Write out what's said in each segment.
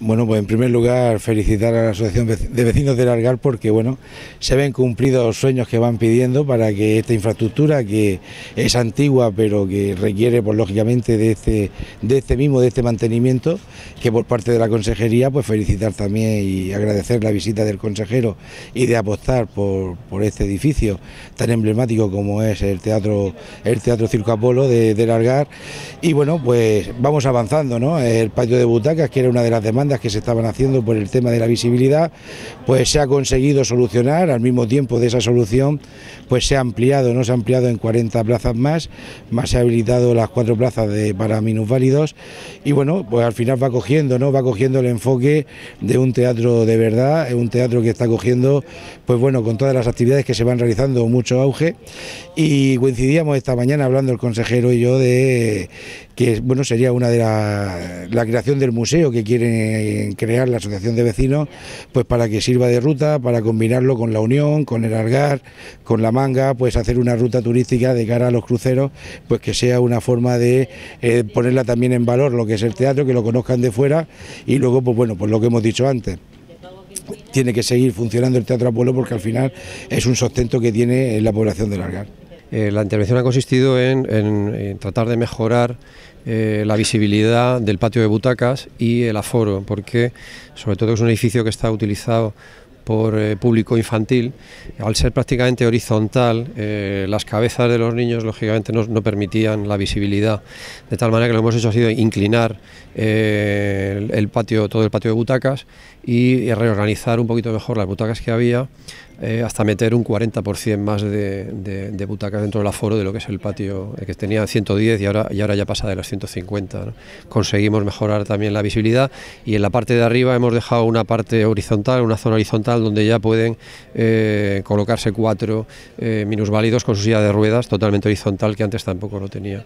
Bueno, pues en primer lugar felicitar a la Asociación de Vecinos del Algar porque bueno, se ven cumplidos los sueños que van pidiendo para que esta infraestructura que es antigua pero que requiere pues lógicamente de este, de este mismo, de este mantenimiento, que por parte de la consejería pues felicitar también y agradecer la visita del consejero y de apostar por, por este edificio tan emblemático como es el Teatro, el teatro Circo Apolo de, del Algar y bueno pues vamos avanzando, ¿no? El patio de butacas que era una de las demandas que se estaban haciendo por el tema de la visibilidad, pues se ha conseguido solucionar, al mismo tiempo de esa solución, pues se ha ampliado, no se ha ampliado en 40 plazas más, más se ha habilitado las cuatro plazas de, para minusválidos y bueno, pues al final va cogiendo, ¿no? Va cogiendo el enfoque de un teatro de verdad, un teatro que está cogiendo, pues bueno, con todas las actividades que se van realizando mucho auge y coincidíamos esta mañana hablando el consejero y yo de que bueno sería una de la, la creación del museo que quieren crear la asociación de vecinos, pues para que sirva de ruta, para combinarlo con la Unión, con el Algar, con la Manga, pues hacer una ruta turística de cara a los cruceros, pues que sea una forma de eh, ponerla también en valor lo que es el teatro, que lo conozcan de fuera y luego pues bueno, pues lo que hemos dicho antes tiene que seguir funcionando el Teatro Apolo porque al final es un sustento que tiene la población del Algar. Eh, la intervención ha consistido en, tratar de mejorar eh, la visibilidad del patio de butacas y el aforo, porque sobre todo es un edificio que está utilizado por eh, público infantil, al ser prácticamente horizontal, las cabezas de los niños lógicamente no, permitían la visibilidad, de tal manera que lo que hemos hecho ha sido inclinar el, patio, todo el patio de butacas y reorganizar un poquito mejor las butacas que había eh, hasta meter un 40% más de, butacas dentro del aforo de lo que es el patio, que tenía 110 y ahora, y ahora ya pasa de las 150. Conseguimos mejorar también la visibilidad y en la parte de arriba hemos dejado una parte horizontal, una zona horizontal donde ya pueden eh, colocarse cuatro eh, minusválidos con su silla de ruedas totalmente horizontal que antes tampoco lo tenía.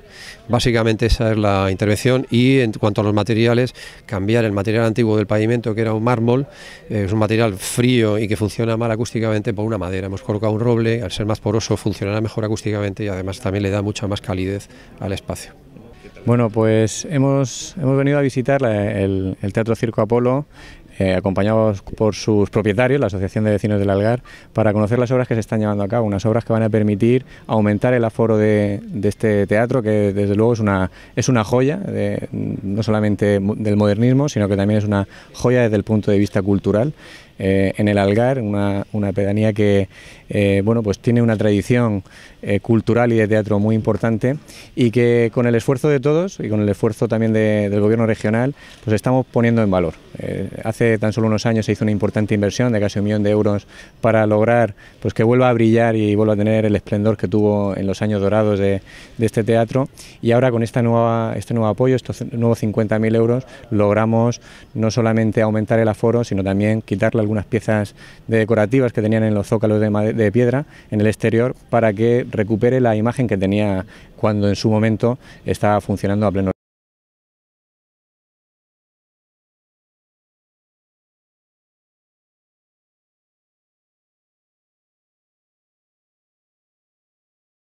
Básicamente esa es la intervención y en cuanto a los materiales, cambiar el material antiguo del pavimento que era un mármol, es un material frío y que funciona mal acústicamente por una madera. Hemos colocado un roble, al ser más poroso funcionará mejor acústicamente y además también le da mucha más calidez al espacio. Bueno, pues hemos, hemos venido a visitar el, Teatro Circo Apolo, eh, acompañados por sus propietarios, la Asociación de Vecinos del Algar, para conocer las obras que se están llevando a cabo, unas obras que van a permitir aumentar el aforo de, este teatro, que desde luego es una, es una joya, no solamente del modernismo, sino que también es una joya desde el punto de vista cultural. Eh, en el Algar, una, pedanía que eh, bueno, pues tiene una tradición eh, cultural y de teatro muy importante y que con el esfuerzo de todos y con el esfuerzo también del gobierno regional, pues estamos poniendo en valor. hace tan solo unos años se hizo una importante inversión de casi un millón de euros para lograr pues, que vuelva a brillar y vuelva a tener el esplendor que tuvo en los años dorados de, este teatro y ahora con esta nueva, este nuevo apoyo, estos nuevos 50.000 euros, logramos no solamente aumentar el aforo, sino también quitarle algunas piezas decorativas que tenían en los zócalos de, piedra en el exterior para que recupere la imagen que tenía cuando en su momento estaba funcionando a pleno